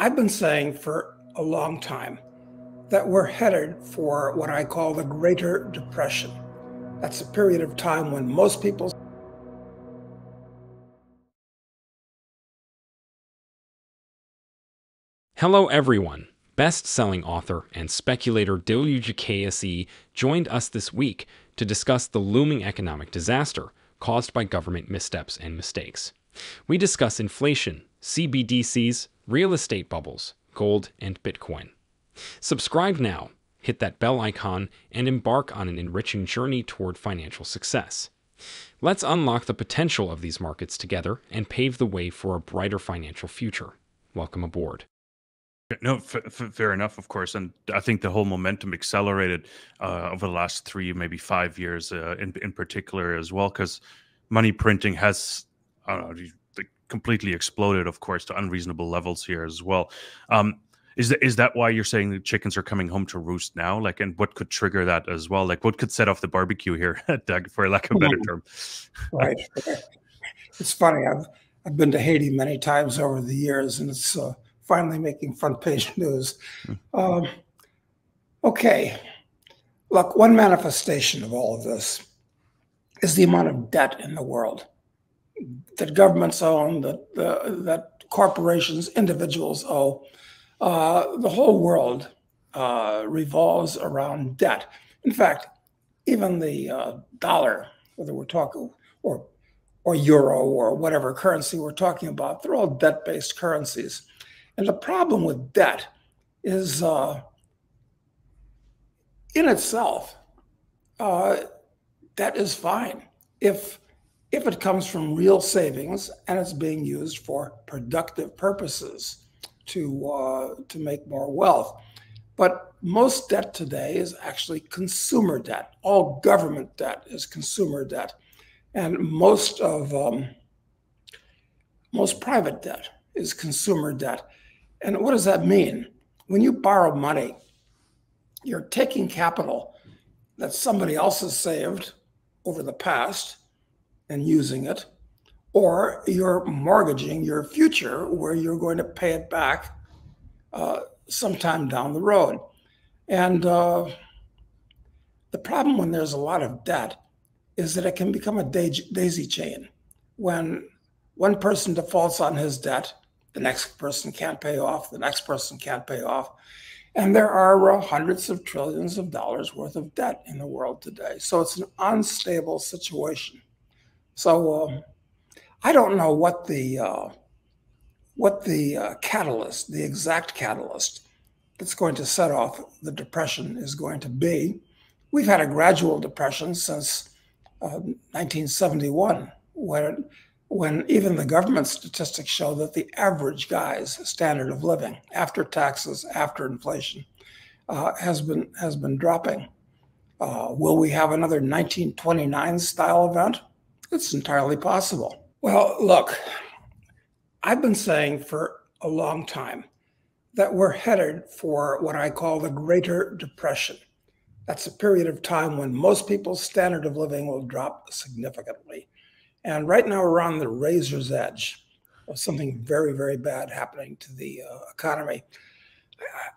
I've been saying for a long time that we're headed for what I call the Greater Depression. That's a period of time when most people. Hello, everyone. Best selling author and speculator Doug Casey joined us this week to discuss the looming economic disaster caused by government missteps and mistakes. We discuss inflation, CBDCs, real estate bubbles, gold, and Bitcoin. Subscribe now, hit that bell icon, and embark on an enriching journey toward financial success. Let's unlock the potential of these markets together and pave the way for a brighter financial future. Welcome aboard. No, fair enough, of course, and I think the whole momentum accelerated uh, over the last three, maybe five years, uh, in in particular as well, because money printing has uh, completely exploded, of course, to unreasonable levels here as well. Um, is that is that why you're saying the chickens are coming home to roost now? Like, and what could trigger that as well? Like, what could set off the barbecue here, Doug, for lack of a better term? right. It's funny. I've I've been to Haiti many times over the years, and it's uh, finally making front page news. Hmm. Um, okay, look, one manifestation of all of this is the amount of debt in the world that governments own, that that corporations, individuals owe. Uh, the whole world uh, revolves around debt. In fact, even the uh, dollar, whether we're talking or or euro or whatever currency we're talking about, they're all debt-based currencies. And the problem with debt is, uh, in itself, uh, debt is fine if if it comes from real savings and it's being used for productive purposes to uh, to make more wealth. But most debt today is actually consumer debt. All government debt is consumer debt, and most of um, most private debt is consumer debt. And what does that mean? When you borrow money, you're taking capital that somebody else has saved over the past and using it, or you're mortgaging your future where you're going to pay it back uh, sometime down the road. And uh, the problem when there's a lot of debt is that it can become a daisy chain. When one person defaults on his debt, the next person can't pay off, the next person can't pay off. And there are uh, hundreds of trillions of dollars worth of debt in the world today. So it's an unstable situation. So um, I don't know what the uh, what the uh, catalyst, the exact catalyst that's going to set off the depression is going to be. We've had a gradual depression since uh, 1971, when when even the government statistics show that the average guy's standard of living after taxes, after inflation, uh, has been has been dropping. Uh, will we have another 1929 style event? It's entirely possible. Well, look, I've been saying for a long time that we're headed for what I call the Greater Depression. That's a period of time when most people's standard of living will drop significantly. And right now we're on the razor's edge of something very, very bad happening to the uh, economy.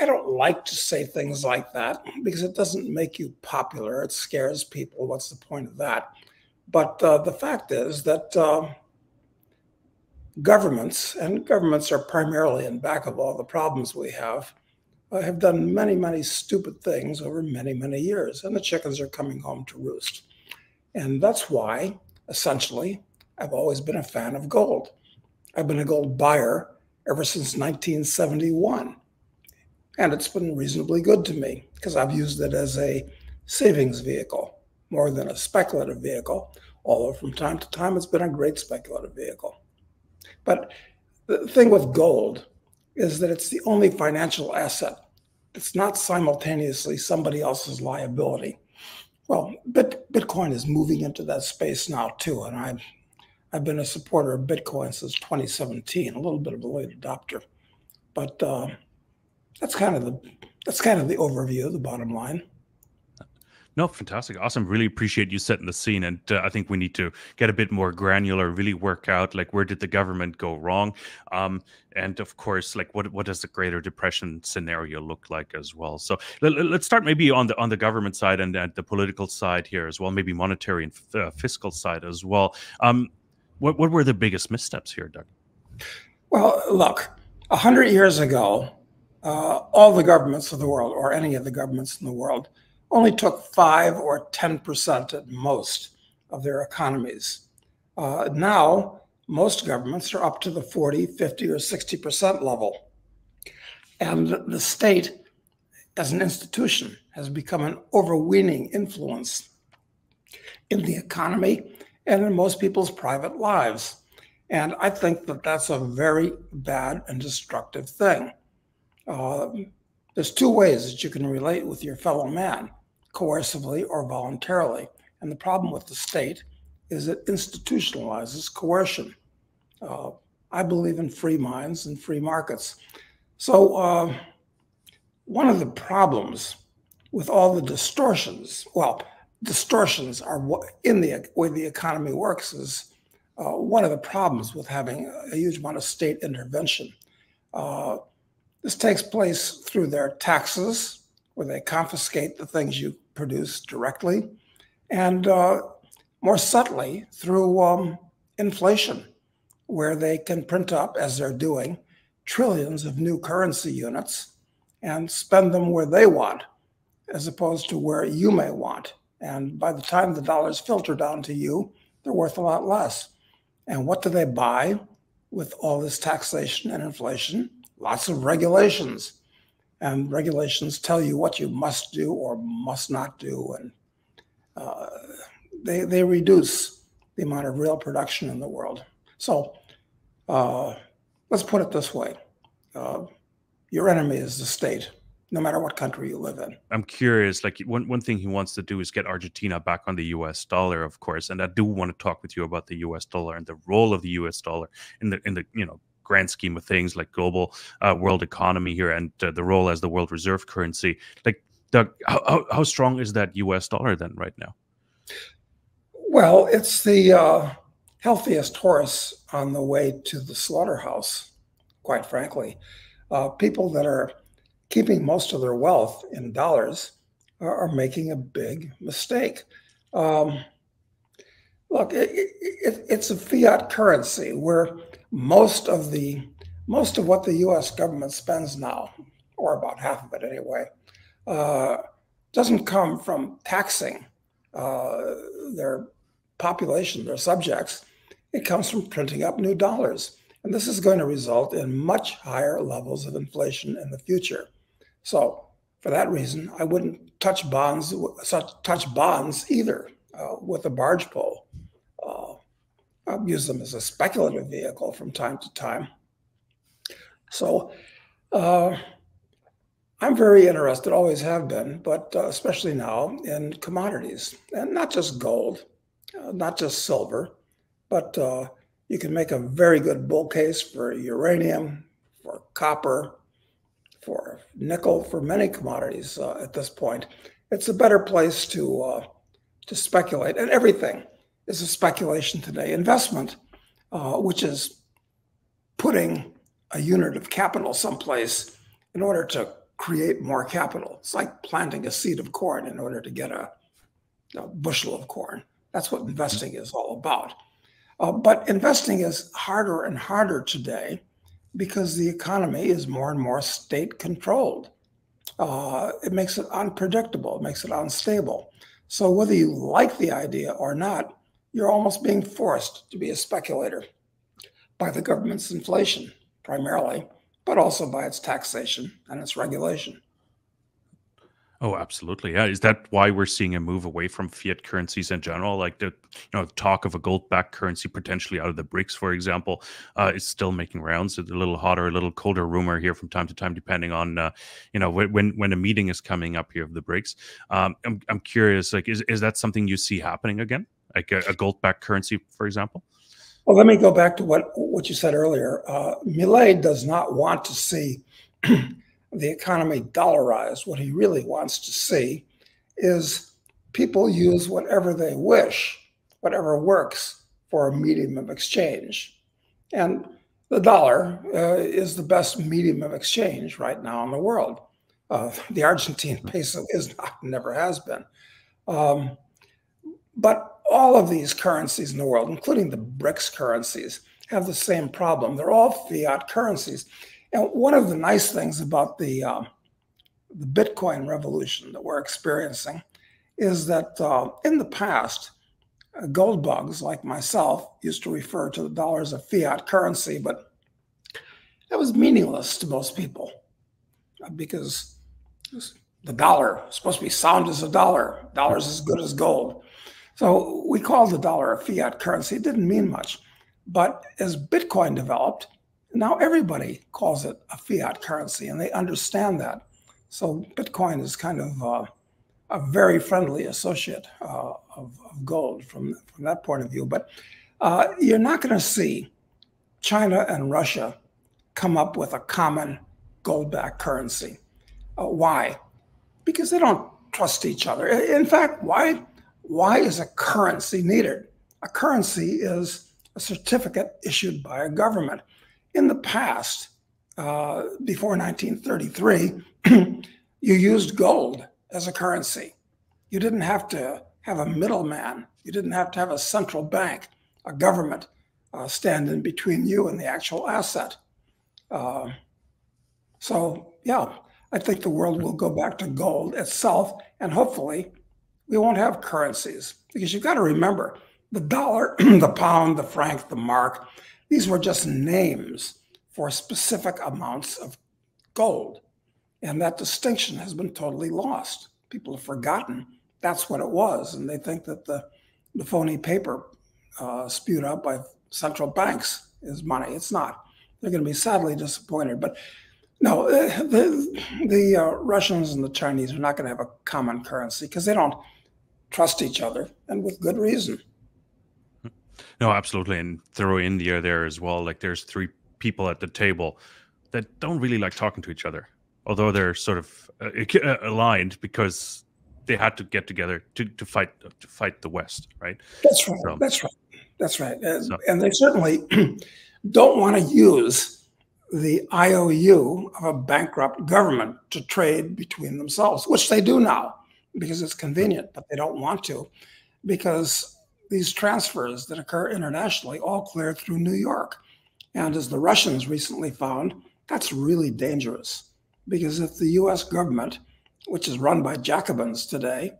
I don't like to say things like that because it doesn't make you popular. It scares people. What's the point of that? But uh, the fact is that uh, governments, and governments are primarily in back of all the problems we have, uh, have done many, many stupid things over many, many years, and the chickens are coming home to roost. And that's why, essentially, I've always been a fan of gold. I've been a gold buyer ever since 1971. And it's been reasonably good to me because I've used it as a savings vehicle more than a speculative vehicle, although from time to time it's been a great speculative vehicle. But the thing with gold is that it's the only financial asset that's not simultaneously somebody else's liability. Well, Bit, Bitcoin is moving into that space now too, and I've I've been a supporter of Bitcoin since 2017, a little bit of a late adopter, but uh, that's kind of the that's kind of the overview, the bottom line. No, fantastic. Awesome. Really appreciate you setting the scene. And uh, I think we need to get a bit more granular, really work out like where did the government go wrong? Um, and of course, like what, what does the Greater Depression scenario look like as well? So let, us start maybe on the on the government side and uh, the political side here as well, maybe monetary and uh, fiscal side as well. Um, what, what were the biggest missteps here, Doug? Well, look, a hundred years ago, uh, all the governments of the world, or any of the governments in the world, only took 5 or 10% at most of their economies. Uh, now, most governments are up to the 40, 50, or 60% level. And the state, as an institution, has become an overweening influence in the economy and in most people's private lives. And I think that that's a very bad and destructive thing. Uh, there's two ways that you can relate with your fellow man coercively or voluntarily. And the problem with the state is it institutionalizes coercion. Uh, I believe in free minds and free markets. So, uh, one of the problems with all the distortions, well, distortions are what in the way the economy works is uh, one of the problems with having a huge amount of state intervention. Uh, this takes place through their taxes, where they confiscate the things you produce directly, and uh, more subtly through um, inflation, where they can print up, as they're doing, trillions of new currency units and spend them where they want, as opposed to where you may want. And by the time the dollars filter down to you, they're worth a lot less. And what do they buy with all this taxation and inflation? Lots of regulations and regulations tell you what you must do or must not do, and uh, they they reduce the amount of real production in the world. So uh, let's put it this way: uh, your enemy is the state, no matter what country you live in. I'm curious. Like one one thing he wants to do is get Argentina back on the U.S. dollar, of course, and I do want to talk with you about the U.S. dollar and the role of the U.S. dollar in the in the you know grand scheme of things, like global uh, world economy here and uh, the role as the world reserve currency. Like, Doug, how, how, strong is that U.S. dollar then right now? Well, it's the uh, healthiest horse on the way to the slaughterhouse, quite frankly. Uh, people that are keeping most of their wealth in dollars are, are making a big mistake. Um, look, it, it, it's a fiat currency where most of the most of what the U.S. government spends now, or about half of it anyway, uh, doesn't come from taxing uh, their population, their subjects. It comes from printing up new dollars, and this is going to result in much higher levels of inflation in the future. So, for that reason, I wouldn't touch bonds, touch bonds either uh, with a barge pole. I'll use them as a speculative vehicle from time to time. So uh, I'm very interested, always have been, but uh, especially now in commodities and not just gold, uh, not just silver, but uh, you can make a very good bull case for uranium, for copper, for nickel, for many commodities uh, at this point. It's a better place to uh, to speculate and everything is a speculation today. Investment, uh, which is putting a unit of capital someplace in order to create more capital. It's like planting a seed of corn in order to get a, a bushel of corn. That's what investing is all about. Uh, but investing is harder and harder today because the economy is more and more state controlled. Uh, it makes it unpredictable, it makes it unstable. So, whether you like the idea or not, you're almost being forced to be a speculator by the government's inflation, primarily, but also by its taxation and its regulation. Oh, absolutely. Yeah. Is that why we're seeing a move away from fiat currencies in general? Like the you know talk of a gold-backed currency potentially out of the BRICS, for example, uh, is still making rounds. It's a little hotter, a little colder rumor here from time to time, depending on uh, you know when when a meeting is coming up here of the BRICS. Um, I'm I'm curious. Like, is is that something you see happening again? Like a, a gold-backed currency, for example? Well, let me go back to what what you said earlier. Uh, Milei does not want to see the economy dollarized. What he really wants to see is people use whatever they wish, whatever works for a medium of exchange. And the dollar uh, is the best medium of exchange right now in the world. Uh, the Argentine peso is not, never has been. Um, but all of these currencies in the world, including the BRICS currencies, have the same problem. They're all fiat currencies. And one of the nice things about the, uh, the Bitcoin revolution that we're experiencing is that uh, in the past, uh, gold bugs like myself used to refer to the dollar as a fiat currency, but that was meaningless to most people uh, because the dollar is supposed to be sound as a dollar. Dollar's as good as gold. So we called the dollar a fiat currency. It didn't mean much. But as Bitcoin developed, now everybody calls it a fiat currency and they understand that. So Bitcoin is kind of uh, a very friendly associate uh, of, of, gold from, from that point of view. But uh, you're not going to see China and Russia come up with a common gold backed currency. Uh, why? Because they don't trust each other. In fact, why, why is a currency needed? A currency is a certificate issued by a government. In the past, uh, before 1933, you used gold as a currency. You didn't have to have a middleman. You didn't have to have a central bank, a government uh, stand in between you and the actual asset. Uh, so, yeah, I think the world will go back to gold itself, and hopefully, we won't have currencies because you've got to remember the dollar, the pound, the franc, the mark, these were just names for specific amounts of gold. And that distinction has been totally lost. People have forgotten that's what it was. And they think that the, the phony paper uh, spewed out by central banks is money. It's not. They're going to be sadly disappointed. But no, the, the uh, Russians and the Chinese are not going to have a common currency because they don't trust each other, and with good reason. No, absolutely. And throw India there as well. Like there's three people at the table that don't really like talking to each other, although they're sort of uh, uh aligned because they had to get together to, to fight to fight the West, right? That's right. So, that's right. That's right. And, so. and they certainly don't want to use the IOU of a bankrupt government to trade between themselves, which they do now because it's convenient, but they don't want to because these transfers that occur internationally all clear through New York. And as the Russians recently found, that's really dangerous because if the US government, which is run by Jacobins today,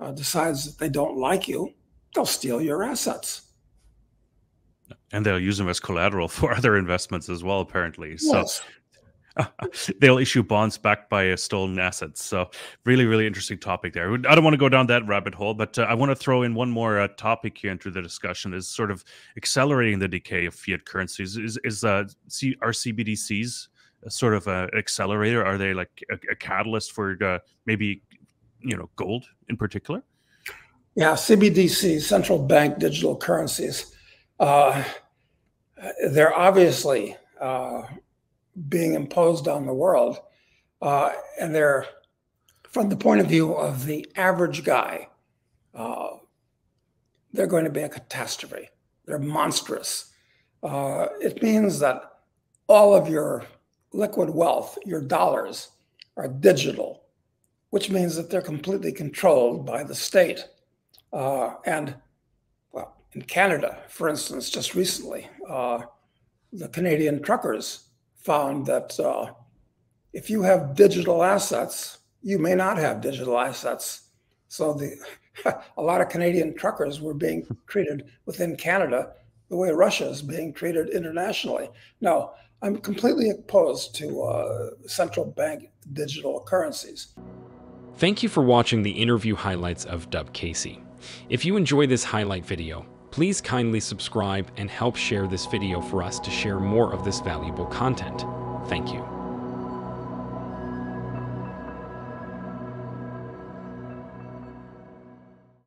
uh, decides that they don't like you, they'll steal your assets. And they'll use them as collateral for other investments as well, apparently. Yes. So they'll issue bonds backed by stolen assets. So, really, really interesting topic there. I don't want to go down that rabbit hole, but uh, I want to throw in one more uh, topic here into the discussion: is sort of accelerating the decay of fiat currencies. Is is uh, C- are CBDCs sort of an accelerator? Are they like a, a catalyst for uh, maybe you know gold in particular? Yeah, CBDC, central bank digital currencies. Uh, they're obviously uh, being imposed on the world. Uh, and they're, from the point of view of the average guy, uh, they're going to be a catastrophe. They're monstrous. Uh, it means that all of your liquid wealth, your dollars, are digital, which means that they're completely controlled by the state. Uh, and well, in Canada, for instance, just recently, uh, the Canadian truckers found that uh, if you have digital assets, you may not have digital assets. So the a lot of Canadian truckers were being treated within Canada the way Russia is being treated internationally. Now, I'm completely opposed to uh, central bank digital currencies. Thank you for watching the interview highlights of Doug Casey. If you enjoy this highlight video, Please kindly subscribe and help share this video for us to share more of this valuable content. Thank you.